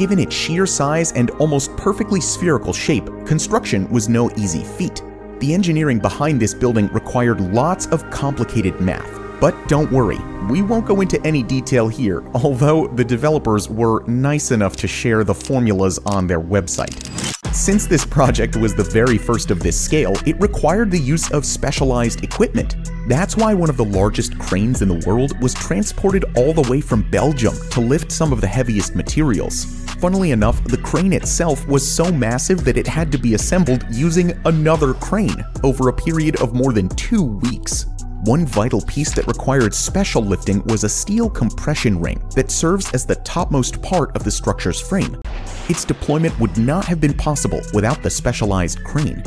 given its sheer size and almost perfectly spherical shape, construction was no easy feat. The engineering behind this building required lots of complicated math. But don't worry, we won't go into any detail here, although the developers were nice enough to share the formulas on their website. Since this project was the very first of this scale, it required the use of specialized equipment. That's why one of the largest cranes in the world was transported all the way from Belgium to lift some of the heaviest materials. Funnily enough, the crane itself was so massive that it had to be assembled using another crane over a period of more than two weeks. One vital piece that required special lifting was a steel compression ring that serves as the topmost part of the structure's frame. Its deployment would not have been possible without the specialized crane.